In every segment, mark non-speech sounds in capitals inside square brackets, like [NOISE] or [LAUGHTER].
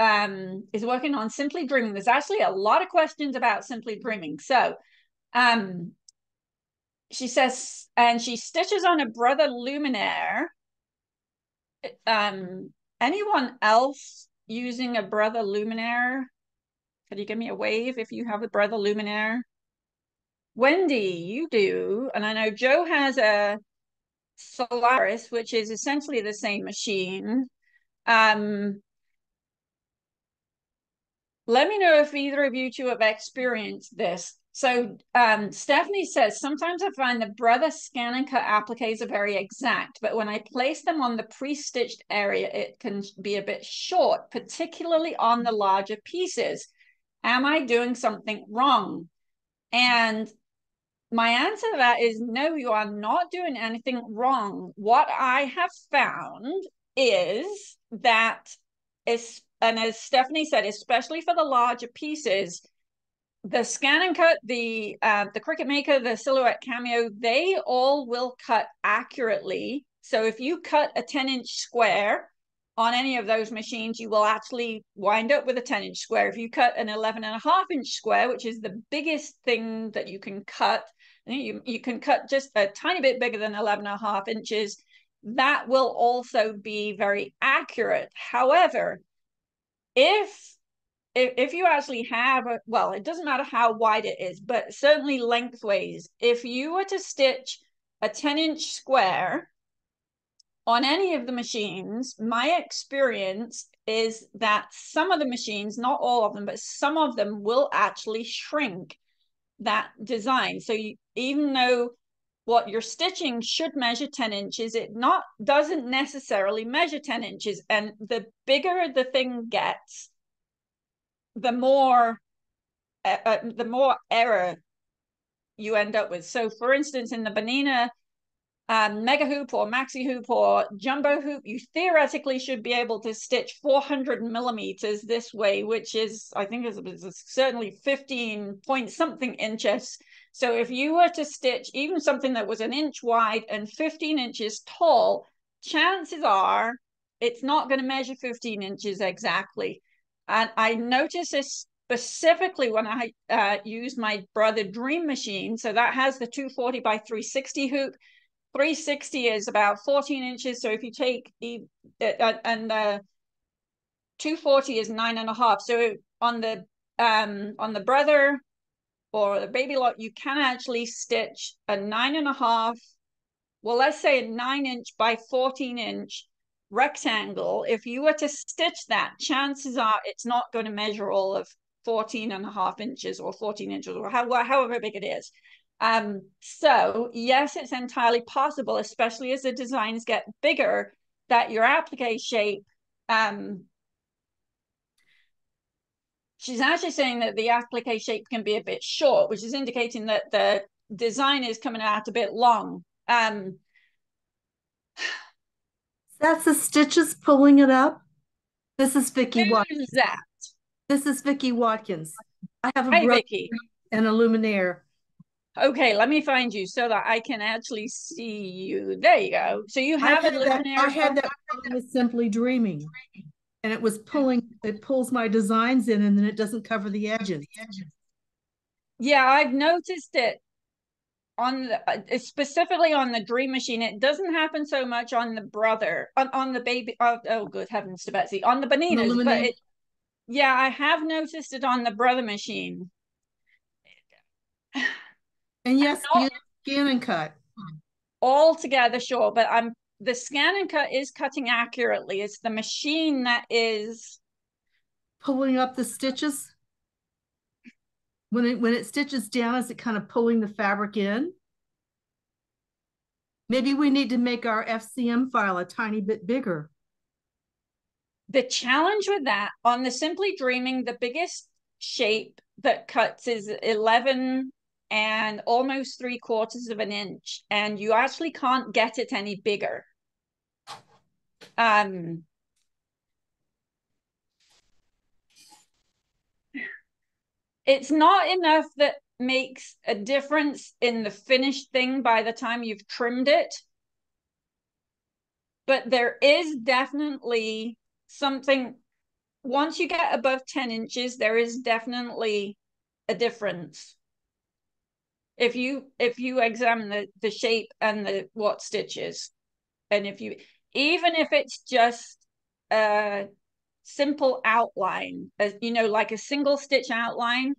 Um, is working on Simply Dreaming. There's actually a lot of questions about Simply Dreaming. So um, she says, and she stitches on a Brother Luminaire. Um, anyone else using a Brother Luminaire? Could you give me a wave if you have a Brother Luminaire? Wendy, you do. And I know Joe has a Solaris, which is essentially the same machine. Um, let me know if either of you two have experienced this. So um, Stephanie says, sometimes I find the Brother ScanNCut appliques are very exact, but when I place them on the pre-stitched area, it can be a bit short, particularly on the larger pieces. Am I doing something wrong? And my answer to that is no, you are not doing anything wrong. What I have found is that it's and as Stephanie said, especially for the larger pieces, the ScanNCut, the uh, the Cricut Maker, the Silhouette Cameo, they all will cut accurately. So if you cut a 10 inch square on any of those machines, you will actually wind up with a 10 inch square. If you cut an 11 and a half inch square, which is the biggest thing that you can cut, you, you can cut just a tiny bit bigger than 11 and a half inches. That will also be very accurate. However, if if, if you actually have a well it doesn't matter how wide it is but certainly lengthways if you were to stitch a 10 inch square on any of the machines my experience is that some of the machines not all of them but some of them will actually shrink that design. So you, even though what you're stitching should measure 10 inches. It not doesn't necessarily measure 10 inches. And the bigger the thing gets the more uh, the more error you end up with. So for instance in the Bernina um, mega hoop or maxi hoop or jumbo hoop, you theoretically should be able to stitch 400 millimeters this way, which is, I think, is, is certainly 15 point something inches. So if you were to stitch even something that was an inch wide and 15 inches tall, chances are it's not going to measure 15 inches exactly. And I noticed this specifically when I uh, use my Brother Dream machine. So that has the 240 by 360 hoop 360 is about 14 inches. So if you take the uh, and the 240 is nine and a half. So on the um on the brother or the Baby Lock, you can actually stitch a nine and a half. Well, let's say a nine inch by 14 inch rectangle. If you were to stitch that, chances are it's not going to measure all of 14 and a half inches or 14 inches or however big it is. Um, so yes, it's entirely possible, especially as the designs get bigger, that your applique shape, um, she's actually saying that the applique shape can be a bit short, which is indicating that the design is coming out a bit long. Um, That's the stitches pulling it up. This is Vicki Watkins. that? This is Vicki Watkins. I have a Hi, Vicki. and a luminaire. Okay, let me find you so that I can actually see you. There you go. So you have I that, I had that with Simply Dreaming. And it was pulling, it pulls my designs in and then it doesn't cover the edges. Yeah, I've noticed it on the, uh, specifically on the dream machine. It doesn't happen so much on the brother on, on the baby oh, oh good heavens to betsy on the Berninas but it, yeah i have noticed it on the brother machine. And [SIGHS] yes, not, ScanNCut. All together, sure, but I'm the ScanNCut is cutting accurately. It's the machine that is pulling up the stitches. When it when it stitches down, is it kind of pulling the fabric in? Maybe we need to make our FCM file a tiny bit bigger. The challenge with that on the Simply Dreaming, the biggest shape that cuts is 11 and almost three quarters of an inch, and you actually can't get it any bigger. Um, it's not enough that makes a difference in the finished thing by the time you've trimmed it. But there is definitely something once you get above 10 inches there is definitely a difference if you if you examine the the shape and the what stitches and if you even if it's just a simple outline as you know like a single stitch outline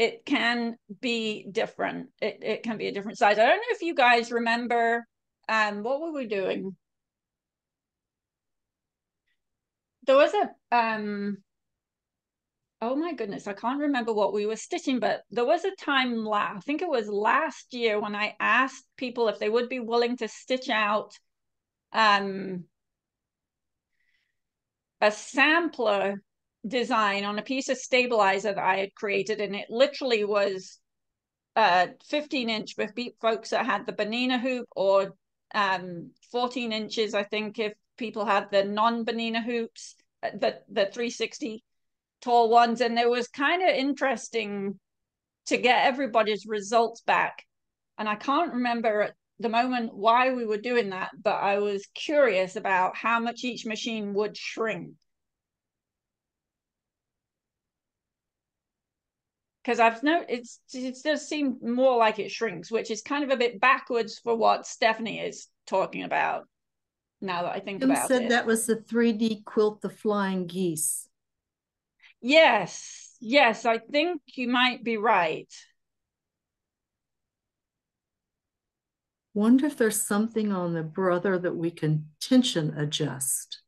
it can be different. It, it can be a different size. I don't know if you guys remember um what were we doing? There was a um oh my goodness i can't remember what we were stitching but there was a time la- i think it was last year when i asked people if they would be willing to stitch out um a sampler design on a piece of stabilizer that i had created and it literally was uh 15 inch with folks that had the Bernina hoop or um 14 inches i think if people had the non Bernina hoops uh, the the 360 tall ones and it was kind of interesting to get everybody's results back. And i can't remember at the moment why we were doing that but i was curious about how much each machine would shrink. Because i've noticed it does seem more like it shrinks which is kind of a bit backwards for what stephanie is talking about now that i think Kim about said it. that was the 3d quilt the flying geese Yes, yes, I think you might be right. Wonder if there's something on the brother that we can tension adjust.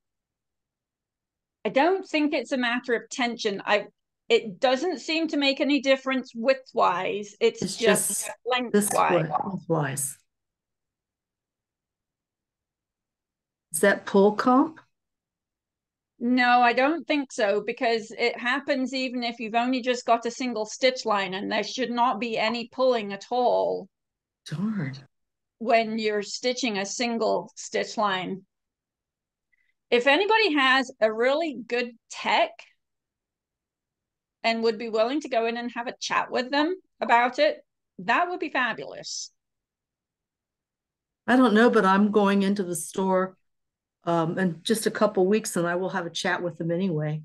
I don't think it's a matter of tension. I it doesn't seem to make any difference widthwise. It's, it's just, just lengthwise. lengthwise. Is that pull comp? No, I don't think so because it happens even if you've only just got a single stitch line and there should not be any pulling at all. Darn. When you're stitching a single stitch line. If anybody has a really good tech and would be willing to go in and have a chat with them about it, that would be fabulous. I don't know, but I'm going into the store um, in just a couple weeks, and I will have a chat with them anyway.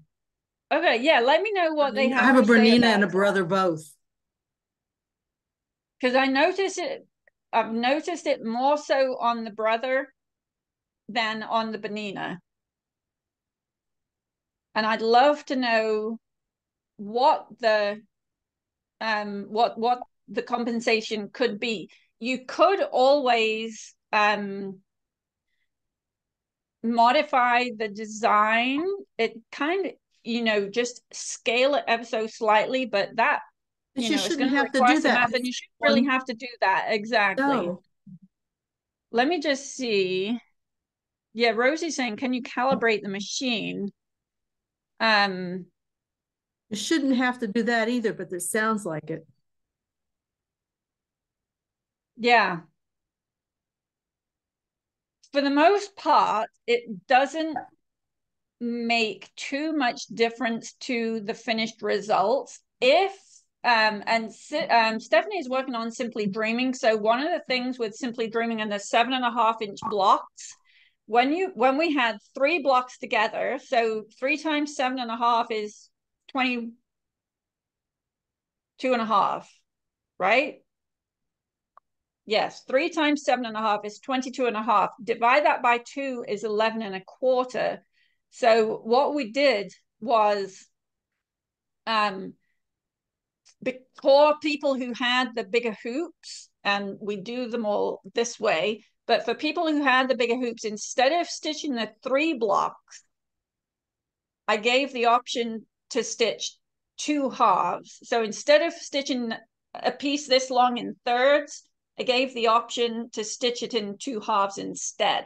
Okay, yeah, let me know what they have. I have a Bernina and a brother both. Because I noticed it, I've noticed it more so on the brother than on the Bernina. And I'd love to know what the um what what the compensation could be. You could always um modify the design. It kind of, you know, just scale it ever so slightly, but that you, you know, shouldn't have to do that. And you shouldn't really have to do that. Exactly. No. Let me just see. Yeah, Rosie's saying, can you calibrate the machine? Um you shouldn't have to do that either, but this sounds like it. Yeah for the most part, it doesn't make too much difference to the finished results. If um, and um, Stephanie is working on Simply Dreaming. So one of the things with Simply Dreaming and the seven and a half inch blocks, when you when we had three blocks together, so three times seven and a half is 22 and a half, right? Yes, three times seven and a half is 22 and a half. Divide that by two is 11 and a quarter. So what we did was um, for people who had the bigger hoops, and we do them all this way, but for people who had the bigger hoops, instead of stitching the three blocks, I gave the option to stitch two halves. So instead of stitching a piece this long in thirds, I gave the option to stitch it in two halves instead.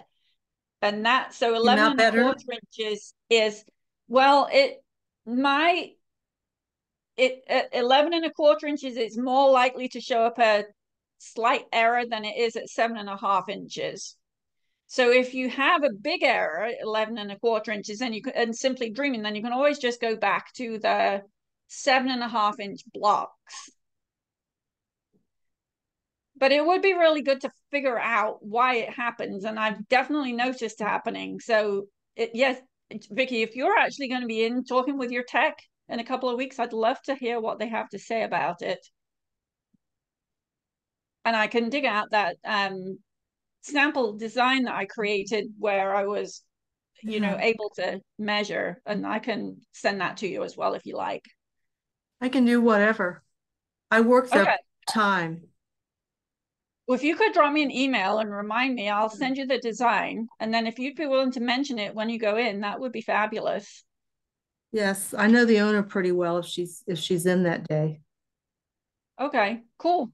And that, so uh, 11 and a quarter inches is, well, it, my, it, at 11 and a quarter inches, it's more likely to show up a slight error than it is at seven and a half inches. So if you have a big error, 11 and a quarter inches, then you can, and simply dreaming, then you can always just go back to the seven and a half inch blocks but it would be really good to figure out why it happens, and I've definitely noticed happening. So, it, yes, Vicky, if you're actually going to be in talking with your tech in a couple of weeks, I'd love to hear what they have to say about it. And I can dig out that um, sample design that I created where I was, you know, able to measure, and I can send that to you as well if you like. I can do whatever. I work the okay. time. Well, if you could draw me an email and remind me, I'll mm. send you the design. And then if you'd be willing to mention it when you go in, that would be fabulous. Yes, I know the owner pretty well if she's if she's in that day. Okay, cool.